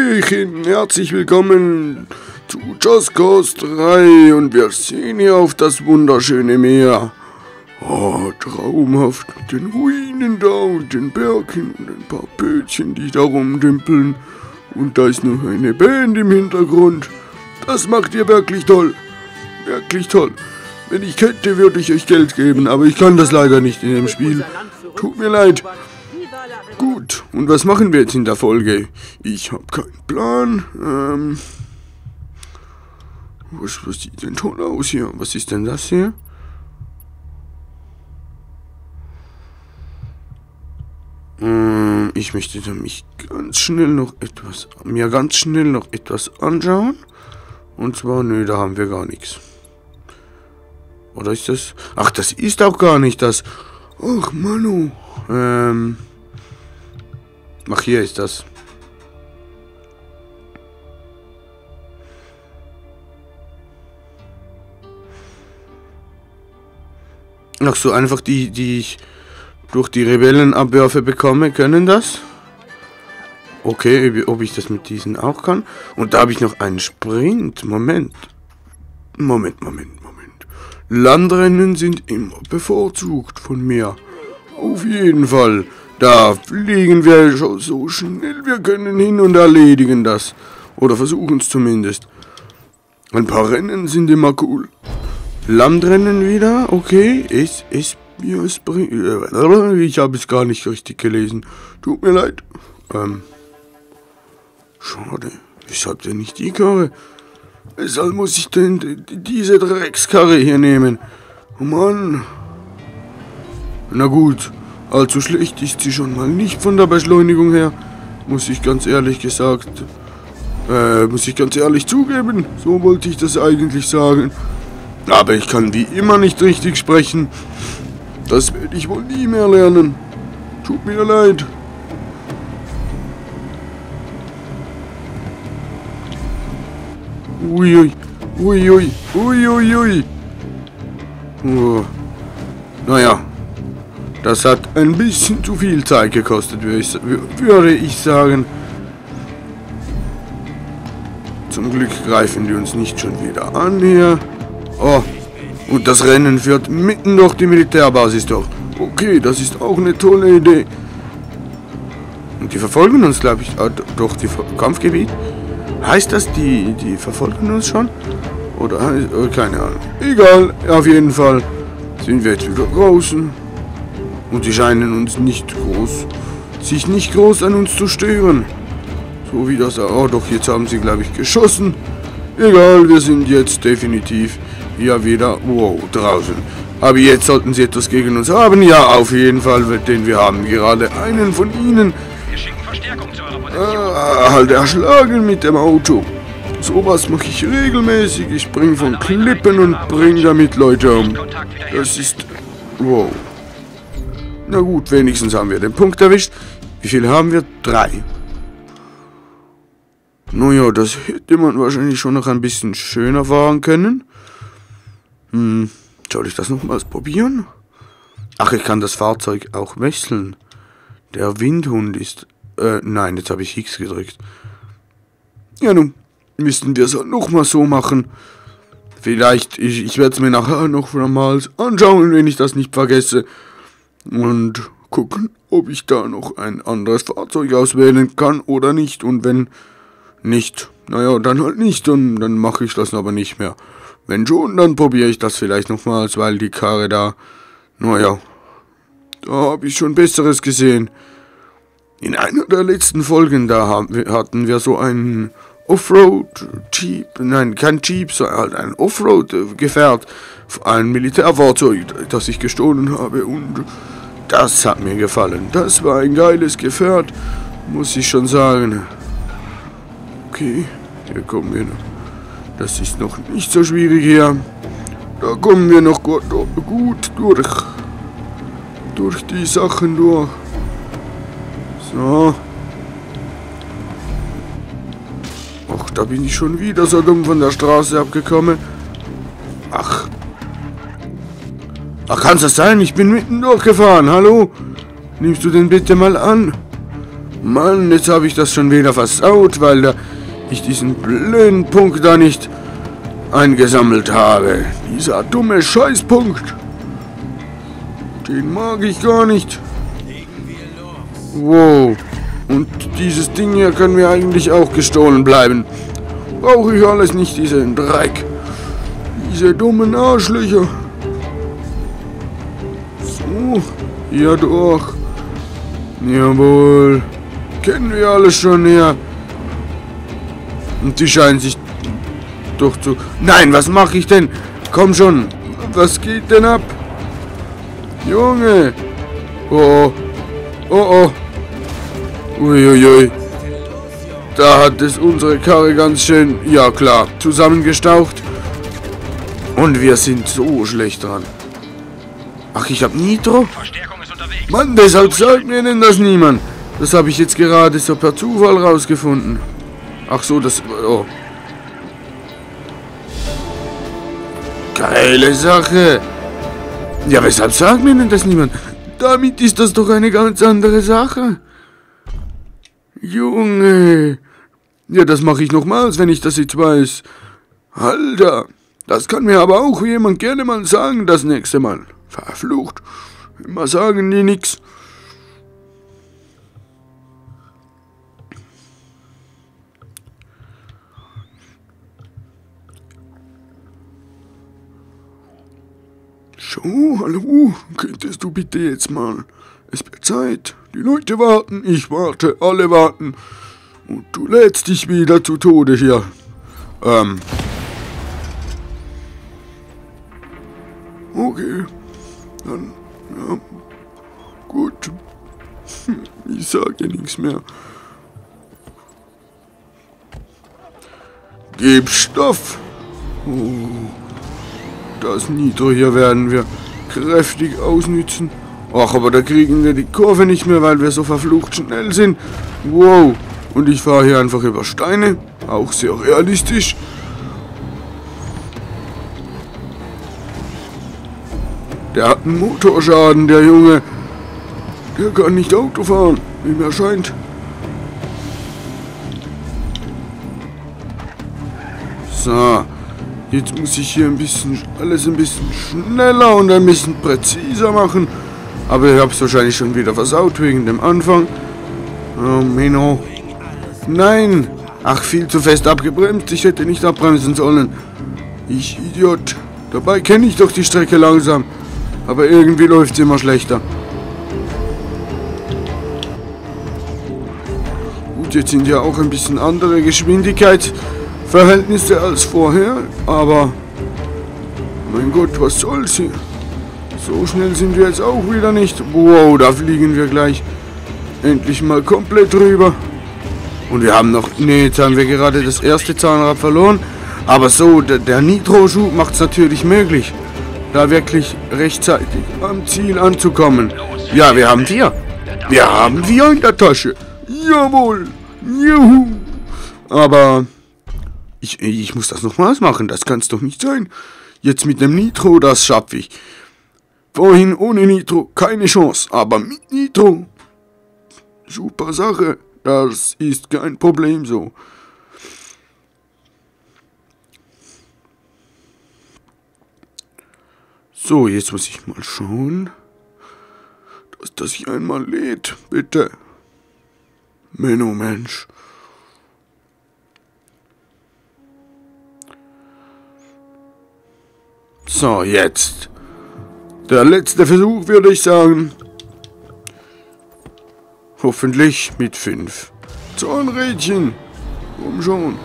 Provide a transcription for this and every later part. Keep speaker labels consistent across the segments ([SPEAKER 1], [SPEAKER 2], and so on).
[SPEAKER 1] Hallöchen, herzlich willkommen zu Just Cause 3 und wir sehen hier auf das wunderschöne Meer. Oh, traumhaft mit den Ruinen da und den Bergen und ein paar Bötchen, die da rumdümpeln. Und da ist noch eine Band im Hintergrund. Das macht ihr wirklich toll. Wirklich toll. Wenn ich könnte, würde ich euch Geld geben, aber ich kann das leider nicht in dem Spiel. Tut mir leid. Gut, und was machen wir jetzt in der Folge? Ich habe keinen Plan. Ähm, was, was sieht denn toll aus hier? Was ist denn das hier? Ähm, ich möchte mich ganz schnell noch etwas, mir ganz schnell noch etwas anschauen. Und zwar, nö, da haben wir gar nichts. Oder ist das? Ach, das ist auch gar nicht das. Ach, Manu. Ähm. Ach, hier ist das. Ach so, einfach die, die ich durch die Rebellenabwürfe bekomme, können das? Okay, ob ich das mit diesen auch kann. Und da habe ich noch einen Sprint. Moment. Moment, Moment, Moment. Landrennen sind immer bevorzugt von mir. Auf jeden Fall. Da fliegen wir schon so schnell wir können hin und erledigen das. Oder versuchen es zumindest. Ein paar Rennen sind immer cool. Landrennen wieder, okay. Es, es, es bringt. Ich habe es gar nicht richtig gelesen. Tut mir leid. Ähm. Schade. Weshalb denn nicht die Karre? Weshalb muss ich denn diese Dreckskarre hier nehmen? Oh Mann. Na gut. Allzu schlecht ist sie schon mal nicht von der Beschleunigung her. Muss ich ganz ehrlich gesagt. Äh, muss ich ganz ehrlich zugeben. So wollte ich das eigentlich sagen. Aber ich kann wie immer nicht richtig sprechen. Das werde ich wohl nie mehr lernen. Tut mir leid. Uiui, uiui, uiuiui. Ui. Oh. Naja, das hat ein bisschen zu viel Zeit gekostet, würde ich sagen. Zum Glück greifen die uns nicht schon wieder an hier. Oh, und das Rennen führt mitten durch die Militärbasis durch. Okay, das ist auch eine tolle Idee. Und die verfolgen uns, glaube ich, äh, durch die Kampfgebiet. Heißt das, die, die verfolgen uns schon? Oder, äh, keine Ahnung. Egal, auf jeden Fall sind wir jetzt wieder draußen. Und sie scheinen uns nicht groß, sich nicht groß an uns zu stören. So wie das, oh doch, jetzt haben sie, glaube ich, geschossen. Egal, wir sind jetzt definitiv hier wieder, wow, draußen. Aber jetzt sollten sie etwas gegen uns haben. Ja, auf jeden Fall, denn wir haben gerade einen von ihnen wir schicken Verstärkung zu eurer Position. Äh, halt erschlagen mit dem Auto. Sowas mache ich regelmäßig. Ich spring von Klippen und bring damit Leute um. Das ist... Wow. Na gut, wenigstens haben wir den Punkt erwischt. Wie viel haben wir? Drei. Naja, das hätte man wahrscheinlich schon noch ein bisschen schöner fahren können. Hm, soll ich das nochmals probieren? Ach, ich kann das Fahrzeug auch wechseln. Der Windhund ist... Äh, nein, jetzt habe ich X gedrückt. Ja nun, müssten wir es halt nochmal so machen. Vielleicht, ich, ich werde es mir nachher noch nochmals anschauen, wenn ich das nicht vergesse und gucken, ob ich da noch ein anderes Fahrzeug auswählen kann oder nicht. Und wenn nicht, naja, dann halt nicht, und dann mache ich das aber nicht mehr. Wenn schon, dann probiere ich das vielleicht nochmals, weil die Karre da, naja, da habe ich schon Besseres gesehen. In einer der letzten Folgen, da haben hatten wir so einen Offroad-Jeep, nein, kein Jeep, sondern halt ein Offroad-Gefährt, ein Militärfahrzeug, das ich gestohlen habe und das hat mir gefallen. Das war ein geiles Gefährt, muss ich schon sagen. Okay, hier kommen wir noch. Das ist noch nicht so schwierig hier. Da kommen wir noch gut, gut durch. Durch die Sachen durch. So. Ach, da bin ich schon wieder so dumm von der Straße abgekommen. Ach, kann das sein? Ich bin mitten durchgefahren. Hallo? Nimmst du den bitte mal an? Mann, jetzt habe ich das schon wieder versaut, weil da ich diesen blöden Punkt da nicht eingesammelt habe. Dieser dumme Scheißpunkt. Den mag ich gar nicht. Wow. Und dieses Ding hier kann mir eigentlich auch gestohlen bleiben. Brauche ich alles nicht, diesen Dreck. Diese dummen Arschlöcher. So, hier durch. Jawohl. Kennen wir alles schon hier. Und die scheinen sich doch zu... Nein, was mache ich denn? Komm schon. Was geht denn ab? Junge. Oh. Oh, oh. Uiuiui. Da hat es unsere Karre ganz schön, ja klar, zusammengestaucht. Und wir sind so schlecht dran. Ach, ich hab Nitro? Mann, deshalb sagt mir denn das niemand. Das habe ich jetzt gerade so per Zufall rausgefunden. Ach so, das... Oh. Geile Sache. Ja, weshalb sagt mir denn das niemand? Damit ist das doch eine ganz andere Sache. Junge. Ja, das mache ich nochmals, wenn ich das jetzt weiß. Alter, das kann mir aber auch jemand gerne mal sagen das nächste Mal. Verflucht. Immer sagen die nix. So, hallo, könntest du bitte jetzt mal... Es wird Zeit. Die Leute warten, ich warte, alle warten. Und du lädst dich wieder zu Tode hier. Ähm. Okay. Dann, ja. Gut. Ich sage nichts mehr. Gib Stoff. Oh. Das Nitro hier werden wir kräftig ausnützen. Ach, aber da kriegen wir die Kurve nicht mehr, weil wir so verflucht schnell sind. Wow. Und ich fahre hier einfach über Steine. Auch sehr realistisch. Der hat einen Motorschaden, der Junge. Der kann nicht Auto fahren, wie mir scheint. So. Jetzt muss ich hier ein bisschen alles ein bisschen schneller und ein bisschen präziser machen. Aber ich habe es wahrscheinlich schon wieder versaut wegen dem Anfang. Oh, Menno. Nein! Ach, viel zu fest abgebremst. Ich hätte nicht abbremsen sollen. Ich Idiot. Dabei kenne ich doch die Strecke langsam. Aber irgendwie läuft es immer schlechter. Gut, jetzt sind ja auch ein bisschen andere Geschwindigkeitsverhältnisse als vorher. Aber, mein Gott, was soll's hier? So schnell sind wir jetzt auch wieder nicht. Wow, da fliegen wir gleich endlich mal komplett rüber. Und wir haben noch... Ne, jetzt haben wir gerade das erste Zahnrad verloren. Aber so, der, der Nitro-Schub macht es natürlich möglich, da wirklich rechtzeitig am Ziel anzukommen. Ja, wir haben vier. Wir haben vier in der Tasche. Jawohl. Juhu. Aber ich, ich muss das nochmals machen. Das kann es doch nicht sein. Jetzt mit dem Nitro, das schaffe ich. Vorhin ohne Nitro keine Chance, aber mit Nitro super Sache. Das ist kein Problem so. So, jetzt muss ich mal schauen, dass das hier einmal lädt, bitte. Menno Mensch. So, jetzt. Der letzte Versuch, würde ich sagen. Hoffentlich mit fünf. Zahnrädchen. Komm schon.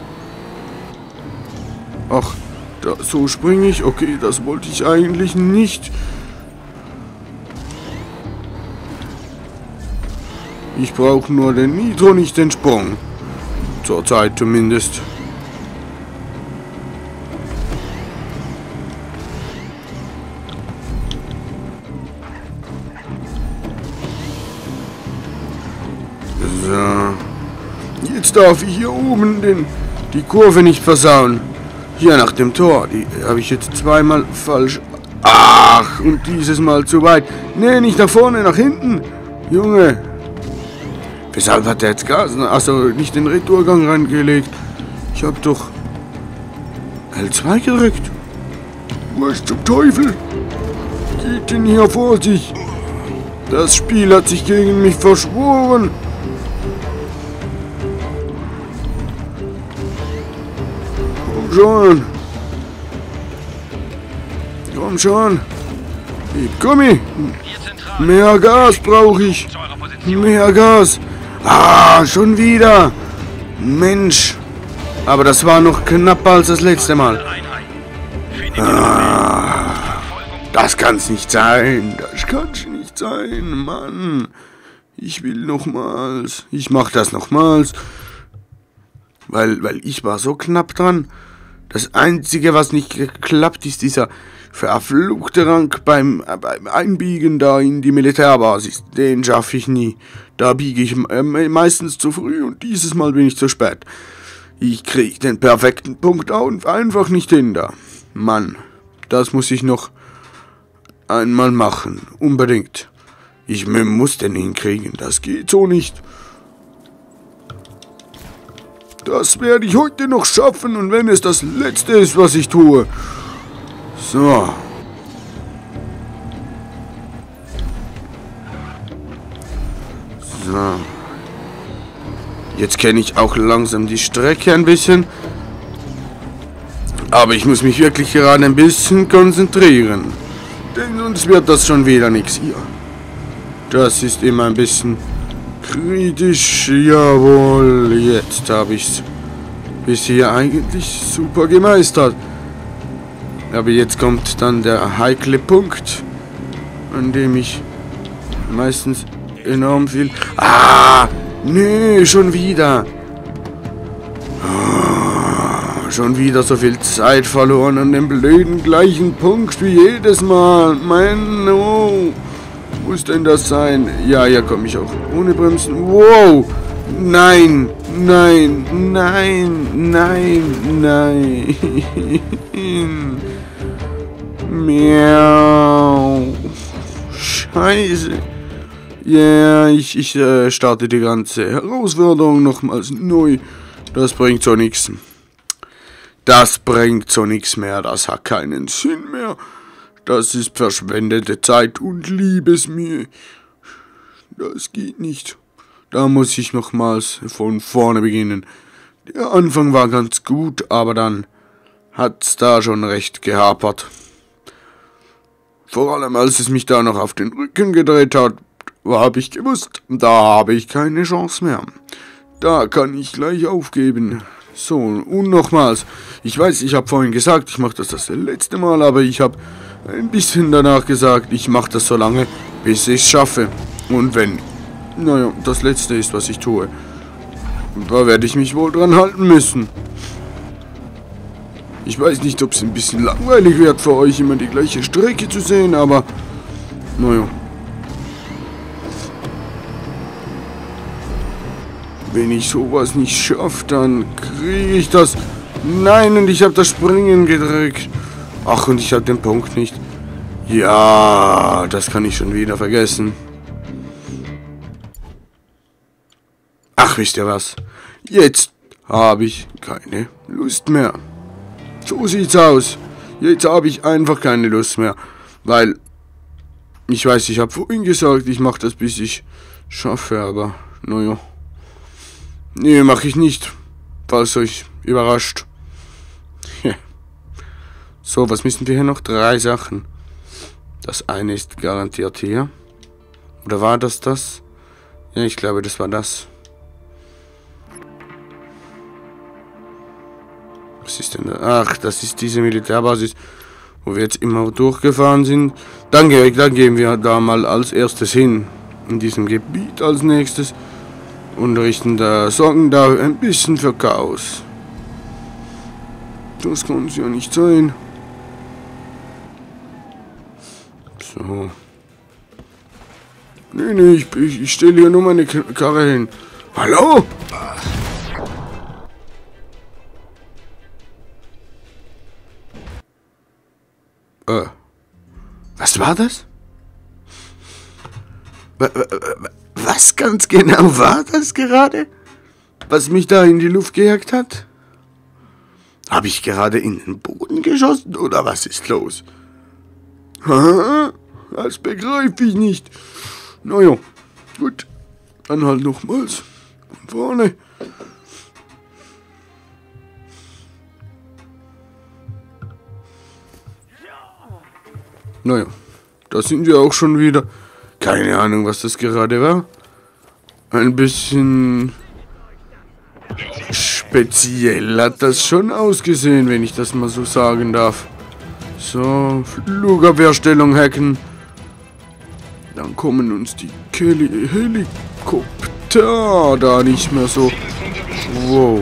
[SPEAKER 1] Ach, da, so springe ich. Okay, das wollte ich eigentlich nicht. Ich brauche nur den Nitro, nicht den Sprung. Zurzeit zumindest. So. Jetzt darf ich hier oben den, die Kurve nicht versauen. Hier nach dem Tor. Die habe ich jetzt zweimal falsch. Ach, und dieses Mal zu weit. Nee, nicht nach vorne, nach hinten. Junge. Weshalb hat er jetzt Gas? Also nicht den Retourgang reingelegt. Ich hab doch L2 gedrückt. Was zum Teufel? Geht denn hier vor sich? Das Spiel hat sich gegen mich verschworen. Schon. Komm schon. Gib Gummi. Mehr Gas brauche ich. Mehr Gas. Ah, schon wieder. Mensch. Aber das war noch knapper als das letzte Mal. Ah, das kann's nicht sein. Das kann's nicht sein, Mann. Ich will nochmals. Ich mach das nochmals. Weil, weil ich war so knapp dran. Das Einzige, was nicht geklappt ist, dieser verfluchte Rang beim, beim Einbiegen da in die Militärbasis. Den schaffe ich nie. Da biege ich äh, meistens zu früh und dieses Mal bin ich zu spät. Ich krieg den perfekten Punkt einfach nicht hin da. Mann, das muss ich noch einmal machen. Unbedingt. Ich muss den hinkriegen. Das geht so nicht. Das werde ich heute noch schaffen und wenn es das Letzte ist, was ich tue. So. So. Jetzt kenne ich auch langsam die Strecke ein bisschen. Aber ich muss mich wirklich gerade ein bisschen konzentrieren. Denn sonst wird das schon wieder nichts hier. Das ist immer ein bisschen kritisch. Jawohl, jetzt habe ich es bis hier eigentlich super gemeistert. Aber jetzt kommt dann der heikle Punkt, an dem ich meistens enorm viel... Ah! Nee, schon wieder. Oh, schon wieder so viel Zeit verloren an dem blöden gleichen Punkt wie jedes Mal. Mein, oh. Muss denn das sein? Ja, ja, komme ich auch ohne Bremsen. Wow. Nein, nein, nein, nein, nein. Miau. Scheiße. Ja, yeah, ich, ich äh, starte die ganze Herausforderung nochmals neu. Das bringt so nichts. Das bringt so nichts mehr. Das hat keinen Sinn mehr. Das ist verschwendete Zeit und Liebesmühe. Das geht nicht. Da muss ich nochmals von vorne beginnen. Der Anfang war ganz gut, aber dann hat's da schon recht gehapert. Vor allem, als es mich da noch auf den Rücken gedreht hat, habe ich gewusst, da habe ich keine Chance mehr. Da kann ich gleich aufgeben. So, und nochmals. Ich weiß, ich habe vorhin gesagt, ich mache das das letzte Mal, aber ich habe ein bisschen danach gesagt, ich mache das so lange, bis ich es schaffe. Und wenn, naja, das letzte ist, was ich tue, da werde ich mich wohl dran halten müssen. Ich weiß nicht, ob es ein bisschen langweilig wird für euch, immer die gleiche Strecke zu sehen, aber naja. Wenn ich sowas nicht schaffe, dann kriege ich das. Nein, und ich habe das Springen gedrückt. Ach, und ich habe den Punkt nicht. Ja, das kann ich schon wieder vergessen. Ach, wisst ihr was? Jetzt habe ich keine Lust mehr. So sieht's aus. Jetzt habe ich einfach keine Lust mehr. Weil, ich weiß, ich habe vorhin gesagt, ich mache das, bis ich schaffe, aber naja. Nee, mache ich nicht. Falls euch überrascht. so, was müssen wir hier noch? Drei Sachen. Das eine ist garantiert hier. Oder war das das? Ja, ich glaube, das war das. Was ist denn da? Ach, das ist diese Militärbasis, wo wir jetzt immer durchgefahren sind. Dann, dann gehen wir da mal als erstes hin. In diesem Gebiet als nächstes. Und richten da, sorgen da ein bisschen für Chaos. Das kann es ja nicht sein. So. Nee, nee, ich, ich, ich stelle hier nur meine Karre hin. Hallo? Was war das? Was ganz genau war das gerade? Was mich da in die Luft gejagt hat? Habe ich gerade in den Boden geschossen oder was ist los? Ha, das begreife ich nicht. Naja, gut. Dann halt nochmals. Von vorne. Naja, da sind wir auch schon wieder. Keine Ahnung, was das gerade war. Ein bisschen speziell hat das schon ausgesehen, wenn ich das mal so sagen darf. So, Flugabwehrstellung hacken. Dann kommen uns die Kelly Helikopter da nicht mehr so. Wow.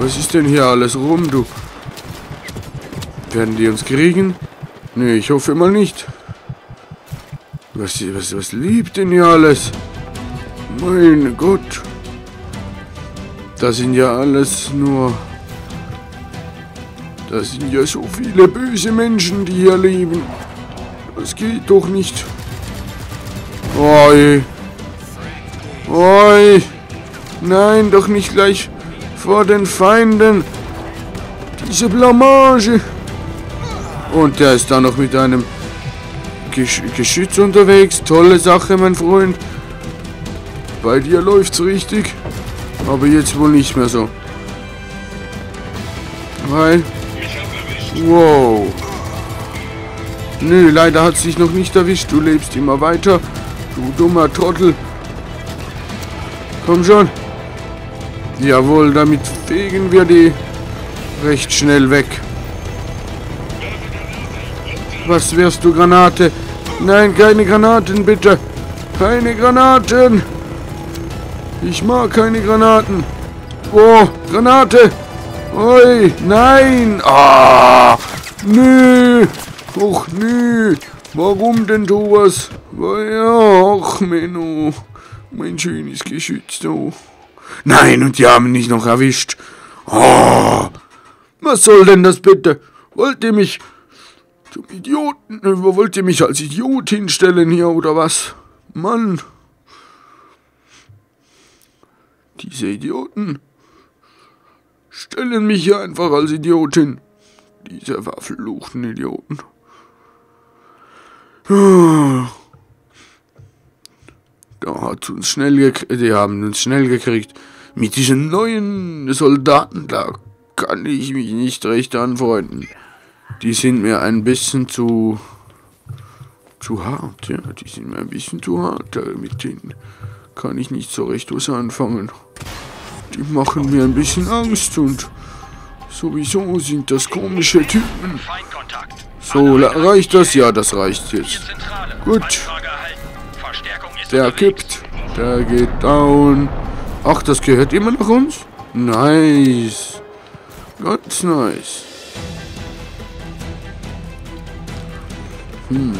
[SPEAKER 1] Was ist denn hier alles rum, du? Werden die uns kriegen? Nee, ich hoffe mal nicht. Was, was, was liebt denn hier alles? Mein Gott. Das sind ja alles nur... Das sind ja so viele böse Menschen, die hier leben. Das geht doch nicht. Oi. Oi. Nein, doch nicht gleich vor den Feinden. Diese Blamage. Und der ist da noch mit einem Gesch Geschütz unterwegs. Tolle Sache, mein Freund. Bei dir läuft's richtig. Aber jetzt wohl nicht mehr so. Weil... Wow. Nö, leider hat es dich noch nicht erwischt. Du lebst immer weiter. Du dummer Trottel. Komm schon. Jawohl, damit fegen wir die recht schnell weg. Was wärst du, Granate? Nein, keine Granaten, bitte. Keine Granaten. Ich mag keine Granaten. Oh, Granate. Oi, nein. Ah, nö. Och, nö. Warum denn sowas? Ach, Menno. Mein schönes Geschütz, oh. Nein, und die haben mich noch erwischt. Oh, was soll denn das bitte? Wollt ihr mich zum Idioten. Wollt ihr mich als Idiot hinstellen hier oder was? Mann. Diese Idioten stellen mich hier einfach als Idiotin. Diese verfluchten Idioten. Da hat uns schnell die haben uns schnell gekriegt. Mit diesen neuen Soldaten, da kann ich mich nicht recht anfreunden. Die sind mir ein bisschen zu zu hart, ja, die sind mir ein bisschen zu hart, mit denen kann ich nicht so recht was anfangen. Die machen mir ein bisschen Angst und sowieso sind das komische Typen. So, reicht das? Ja, das reicht jetzt. Gut. Der kippt. Der geht down. Ach, das gehört immer noch uns? Nice. Ganz nice. Hm.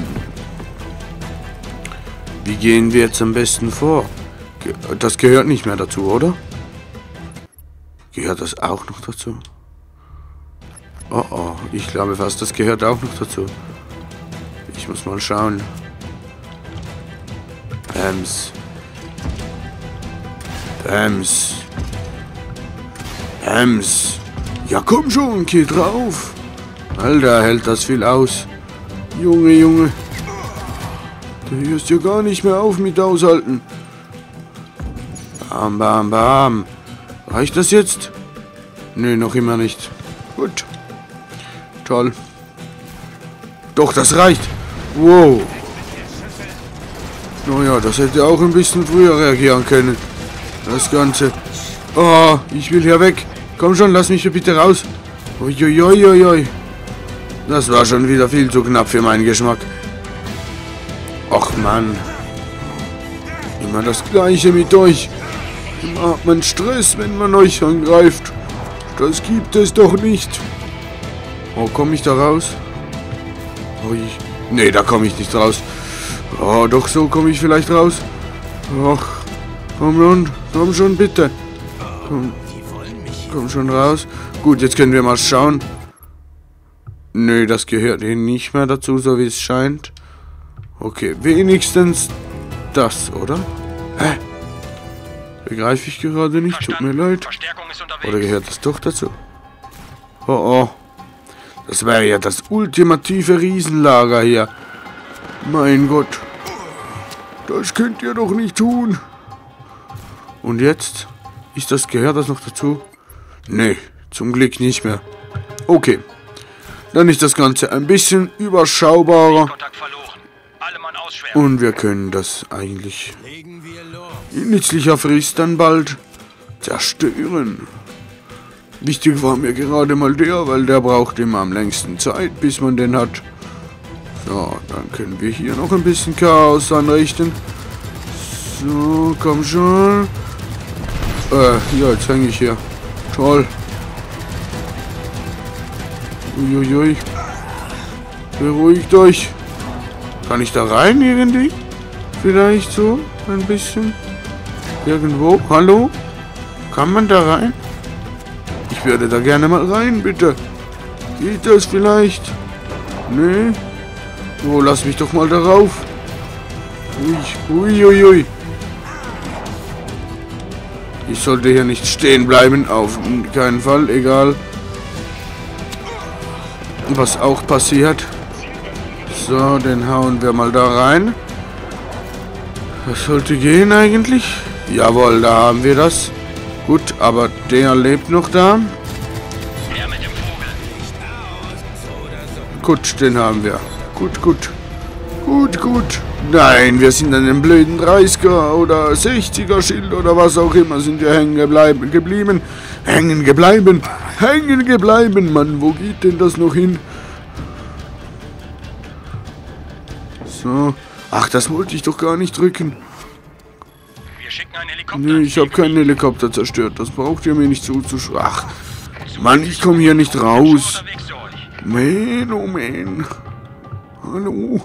[SPEAKER 1] Wie gehen wir jetzt am besten vor? Das gehört nicht mehr dazu, oder? Gehört das auch noch dazu? Oh oh, ich glaube fast, das gehört auch noch dazu. Ich muss mal schauen. Bams. Bams. Bams. Ja komm schon, geh drauf. Alter, hält das viel aus. Junge, Junge. Du hörst ja gar nicht mehr auf mit aushalten. Bam, bam, bam. Reicht das jetzt? Nö, noch immer nicht. Gut. Toll. Doch, das reicht. Wow. Naja, das hätte auch ein bisschen früher reagieren können. Das Ganze. Oh, ich will hier weg. Komm schon, lass mich bitte raus. Uiuiuiui. Das war schon wieder viel zu knapp für meinen Geschmack. Och Mann. Immer das gleiche mit euch. Hat man Stress, wenn man euch angreift. Das gibt es doch nicht. Oh, komme ich da raus? Oh, ich... Nee, da komme ich nicht raus. Oh, doch so komme ich vielleicht raus. Ach, komm schon, komm schon bitte. Komm, komm schon raus. Gut, jetzt können wir mal schauen. Nö, das gehört hier nicht mehr dazu, so wie es scheint. Okay, wenigstens das, oder? Hä? Begreife ich gerade nicht, tut mir leid.
[SPEAKER 2] Verstärkung ist unterwegs.
[SPEAKER 1] Oder gehört das doch dazu? Oh oh. Das wäre ja das ultimative Riesenlager hier. Mein Gott. Das könnt ihr doch nicht tun. Und jetzt? Ist das, gehört das noch dazu? Nee, zum Glück nicht mehr. Okay. Dann ist das Ganze ein bisschen überschaubarer. Und wir können das eigentlich Nützlicher Frist dann bald zerstören. Wichtig war mir gerade mal der, weil der braucht immer am längsten Zeit, bis man den hat. So, dann können wir hier noch ein bisschen Chaos anrichten. So, komm schon. Äh, ja, jetzt hänge ich hier. Toll. Uiuiui. Beruhigt euch. Kann ich da rein irgendwie? Vielleicht so ein bisschen. Irgendwo. Hallo? Kann man da rein? Ich würde da gerne mal rein, bitte. Geht das vielleicht? Nee. Oh, lass mich doch mal darauf. Ui, ui, ui. Ich sollte hier nicht stehen bleiben, auf keinen Fall, egal. Was auch passiert. So, den hauen wir mal da rein. Das sollte gehen eigentlich. Jawohl, da haben wir das. Gut, aber der lebt noch da. Gut, den haben wir. Gut, gut. Gut, gut. Nein, wir sind an dem blöden 30er oder 60er Schild oder was auch immer sind wir hängen gebleiben, geblieben. Hängen gebleiben. Hängen gebleiben, Mann. Wo geht denn das noch hin? So. Ach, das wollte ich doch gar nicht drücken.
[SPEAKER 2] Schicken einen Helikopter.
[SPEAKER 1] Nee, ich habe keinen Helikopter zerstört. Das braucht ihr mir nicht zuzuschreiben. Ach, Mann, ich komme hier nicht raus. Man, oh man. Hallo.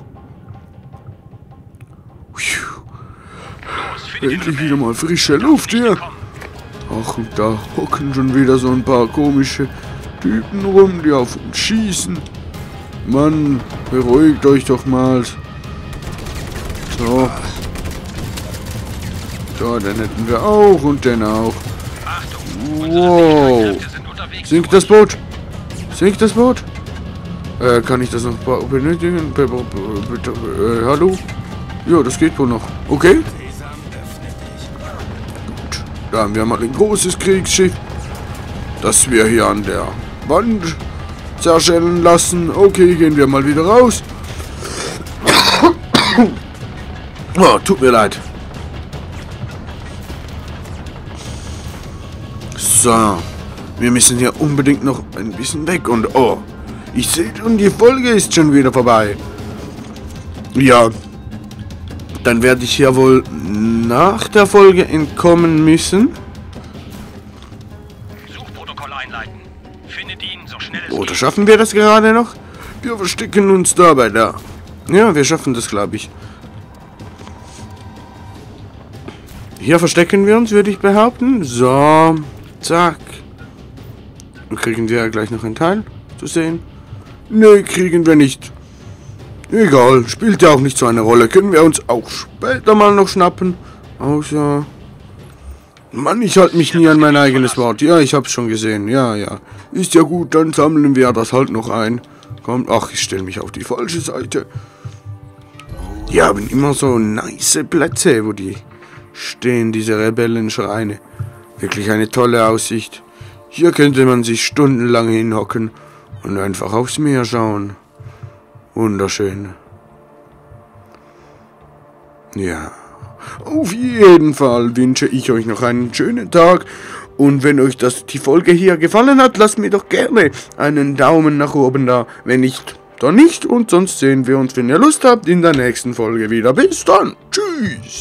[SPEAKER 1] Endlich wieder mal frische Luft hier. Ach, und da hocken schon wieder so ein paar komische Typen rum, die auf uns schießen. Mann, beruhigt euch doch mal. So. So, den hätten wir auch und den auch. Wow. Sinkt das Boot? Sinkt das Boot? Äh, kann ich das noch be- benötigen? Äh, hallo? Ja, das geht wohl noch. Okay. Gut. Da haben wir mal ein großes Kriegsschiff, das wir hier an der Wand zerschellen lassen. Okay, gehen wir mal wieder raus. Oh, tut mir leid. So. Wir müssen hier unbedingt noch ein bisschen weg und oh, ich sehe schon, die Folge ist schon wieder vorbei. Ja, dann werde ich hier wohl nach der Folge entkommen müssen.
[SPEAKER 2] Suchprotokoll einleiten. Findet ihn so schnell es
[SPEAKER 1] Oder schaffen wir das gerade noch? Wir verstecken uns dabei da. Ja, wir schaffen das, glaube ich. Hier verstecken wir uns, würde ich behaupten. So, zack. Und kriegen wir ja gleich noch einen Teil zu sehen? Nee, kriegen wir nicht. Egal, spielt ja auch nicht so eine Rolle. Können wir uns auch später mal noch schnappen. Außer... Mann, ich halte mich nie an mein eigenes Wort. Ja, ich hab's schon gesehen. Ja, ja. Ist ja gut, dann sammeln wir das halt noch ein. Kommt, ach, ich stelle mich auf die falsche Seite. Die haben immer so nice Plätze, wo die stehen, diese Rebellenschreine. Wirklich eine tolle Aussicht. Hier könnte man sich stundenlang hinhocken und einfach aufs Meer schauen. Wunderschön. Ja. Auf jeden Fall wünsche ich euch noch einen schönen Tag. Und wenn euch das, die Folge hier gefallen hat, lasst mir doch gerne einen Daumen nach oben da. Wenn nicht, dann nicht. Und sonst sehen wir uns, wenn ihr Lust habt, in der nächsten Folge wieder. Bis dann. Tschüss.